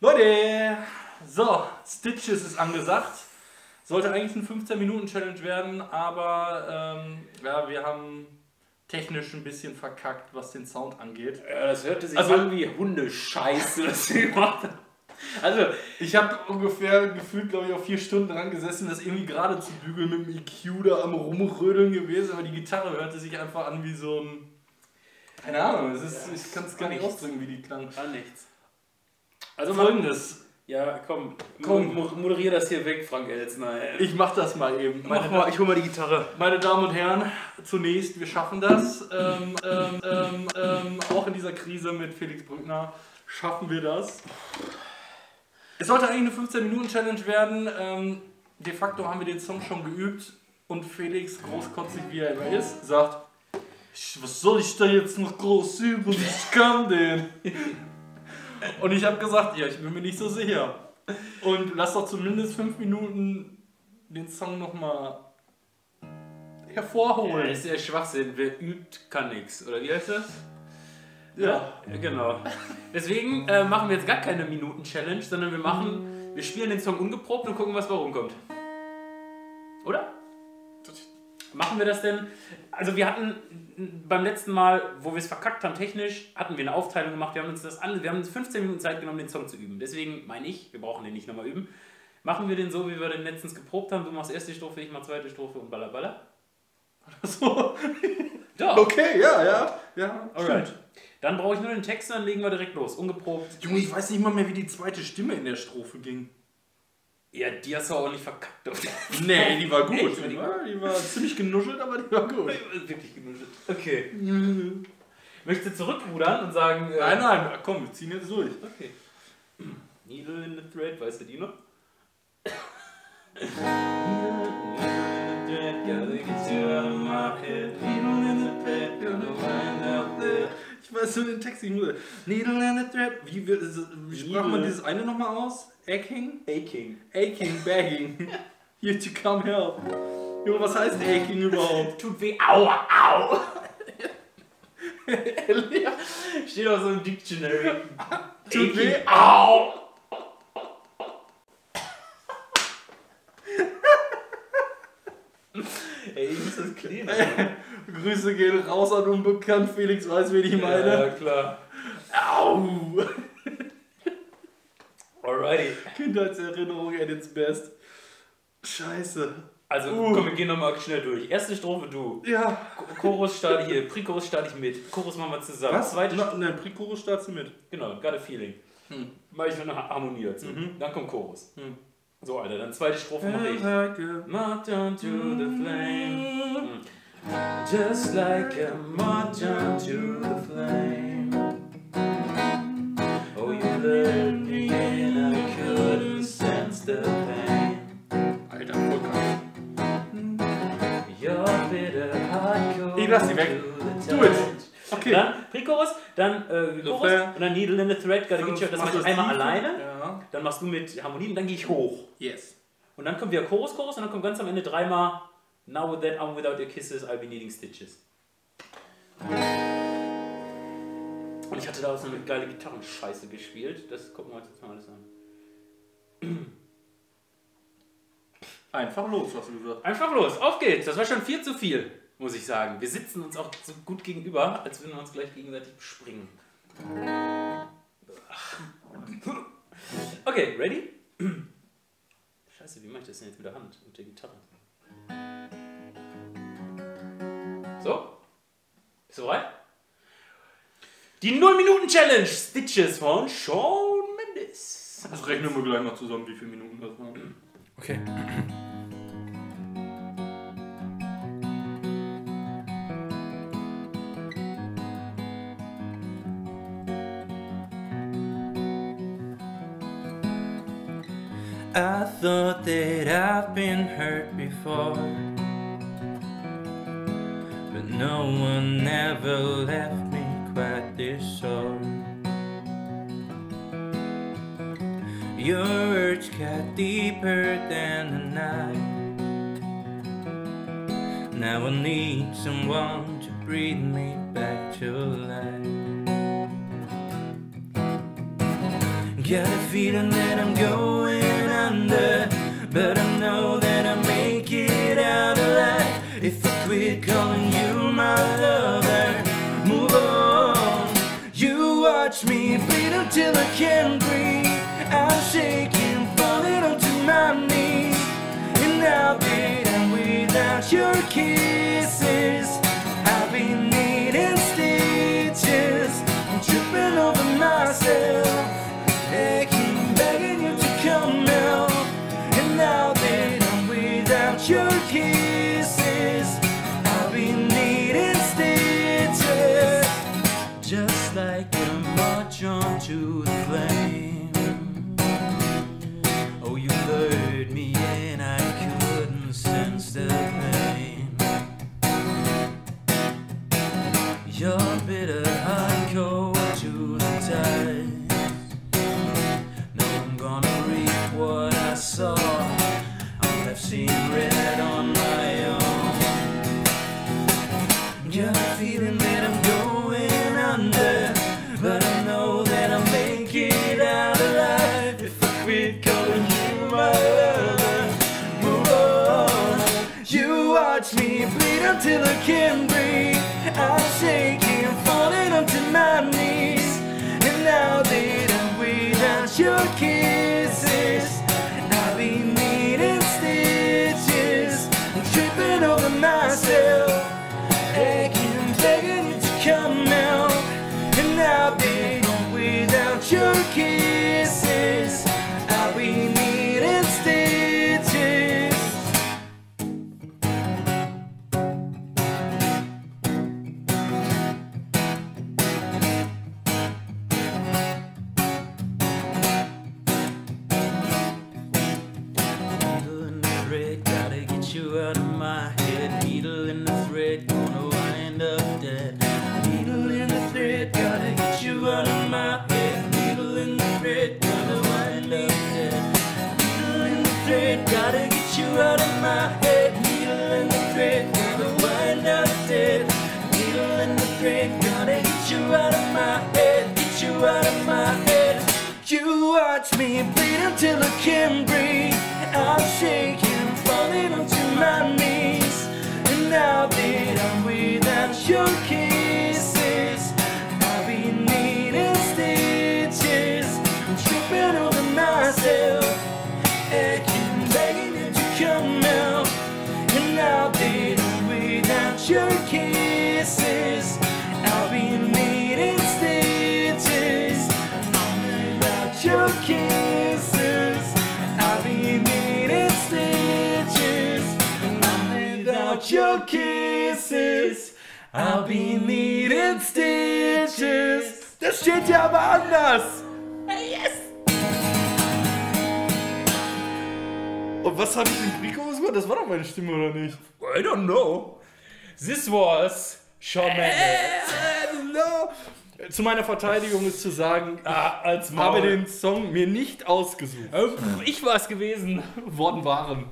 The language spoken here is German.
Leute, so, Stitches ist angesagt. Sollte eigentlich eine 15-Minuten-Challenge werden, aber ähm, ja, wir haben technisch ein bisschen verkackt, was den Sound angeht. Ja, das hörte sich Also- an wie Hundescheiße, das sie gemacht. Also, Ich habe ungefähr gefühlt, glaube ich, auch vier Stunden dran gesessen, das irgendwie gerade zu bügeln mit dem EQ da am Rumrödeln gewesen, aber die Gitarre hörte sich einfach an wie so ein. Keine Ahnung, es ist, ich kann es gar nicht ausdrücken, wie die klang. war nichts. Also, Folgendes, ja, komm, Komm. mo- moderier das hier weg, Frank Elsner. ey. ich mach das mal eben. Mach mal, ich hol mal die Gitarre. Meine Damen und Herren, zunächst, wir schaffen das. Ähm, ähm, ähm, ähm, auch in dieser Krise mit Felix Brückner schaffen wir das. Es sollte eigentlich eine 15-Minuten-Challenge werden. Ähm, de facto haben wir den Song schon geübt und Felix, großkotzig wie er immer ist, sagt, "Ich- was soll ich da jetzt noch groß üben? Ich kann den. Und ich habe gesagt, ja, ich bin mir nicht so sicher. Und lass doch zumindest fünf Minuten den Song nochmal Ja, hervorholen. das ist ja Schwachsinn. Wer übt, kann nichts. Oder wie heißt das? Ja. Ja, genau. Deswegen äh, machen wir jetzt gar keine Minuten-Challenge, sondern wir machen, wir spielen den Song ungeprobt und gucken, was bei rumkommt. Oder? Machen wir das denn? Also wir hatten beim letzten Mal, wo wir es verkackt haben technisch, hatten wir eine Aufteilung gemacht. Wir haben uns das alle, wir haben uns 15 Minuten Zeit genommen, den Song zu üben. Deswegen meine ich, wir brauchen den nicht nochmal üben. Machen wir den so, wie wir den letztens geprobt haben. Du machst erste Strophe, ich mach zweite Strophe und ballerballer. So. Doch. Okay, ja, ja. Ja, Alright. Dann brauche ich nur den Text, dann legen wir direkt los. Ungeprobt. Junge, ich weiß nicht mal mehr, wie die zweite Stimme in der Strophe ging. Ja, die hast du auch nicht verkackt. auf der- Nee, die war gut. Echt? Die war, die war ziemlich genuschelt, aber die war gut. Wirklich genuschelt. Okay. Möchtest du zurückrudern und sagen. Äh, Nein, nein, komm, wir ziehen jetzt durch. Okay. Needle in the thread, weißt du die noch? Ich weiß nur den Text nicht. Needle and a thread. Wie, wie, wie sprach man dieses eine nochmal aus? Aching? Aching. Aching, begging. Here to come help. Junge, was heißt aching überhaupt? Tut weh. Aua, au. Steht auch so im Dictionary. Tut weh. Au. Ey, wie ist das clean? Grüße gehen raus an Unbekannt. Felix weiß, wen ich meine. Ja, klar. Au! Alrighty. Kindheitserinnerung at its best. Scheiße. Also, Uh. komm, wir gehen nochmal schnell durch. Erste Strophe du. Ja. Ch- Chorus starte ich hier, Pre-Chorus starte ich mit. Chorus machen wir zusammen. Was? Zweite Na, ne, Pre-Chorus startest du mit. Genau, got a feeling. Hm. Mach ich noch eine Harmonie dazu. Mhm. Dann kommt Chorus. Hm. So, Alter, dann zweite Strophe mache ich. Moth down to the flame. Hm. Just like a down to the flame. Oh, you let me in, I couldn't sense the pain. Alter, krass. Your bitter goes Ich lass sie weg. Do it. Okay. Dann Pre-Chorus, dann äh, Chorus und dann Needle in the Thread, gotta get you. Das mache ich einmal alleine. Ja. Dann machst du mit Harmonie und dann gehe ich hoch. Yes. Und dann kommt wieder Chorus, Chorus und dann kommt ganz am Ende dreimal Now with that arm without your kisses, I'll be needing stitches. Und ich hatte da auch so eine geile Gitarrenscheiße gespielt. Das gucken wir uns jetzt mal alles an. Einfach los, hast du gesagt. Einfach los, auf geht's. Das war schon viel zu viel, muss ich sagen. Wir sitzen uns auch so gut gegenüber, als würden wir uns gleich gegenseitig bespringen. Okay, ready? Scheiße, wie mache ich das denn jetzt mit der Hand und der Gitarre? So? Bist du bereit? Die 0-Minuten-Challenge Stitches von Shawn Mendes. Das rechnen wir gleich mal zusammen, wie viele Minuten das waren. Okay. I thought that I've been hurt before. But no one ever left me quite this sore. Your words cut deeper than the night. Now I need someone to breathe me back to life. Got a feeling that I'm going but I know that I make it out alive. If I quit calling you my lover, move on. You watch me bleed until I can't breathe. I'm shaking, falling onto my knees. And now that I'm without your kisses, until I can't breathe. I'm shaking, falling onto my knees. And now that I'm without your kisses, I've been needing stitches. I'm tripping over myself aching, begging you to come out. And now that I'm without your kisses, out of my head. Needle in the thread, gonna wind up dead. Needle in the thread, gotta get you out of my head. Needle in the thread, gonna wind up dead. Needle in the thread, gotta get you out of my head. Needle in the thread, gonna wind up dead. Needle in the thread, gotta get you out of my head. Get you out of my head. You watch me bleed until I can't breathe. I'm shaking, falling onto my knees. And now that I'm without your kisses, Without your kisses, I'll be needing stitches. Das steht ja aber anders. Und was habe ich im Pre-Chorus gemacht? Das war doch meine Stimme, oder nicht? I don't know. This was Shawn Mendes. Hello. Zu meiner Verteidigung ist zu sagen, Ah, als ich habe Maul. den Song mir nicht ausgesucht. Äh, pff, Ich war es gewesen. Worden waren.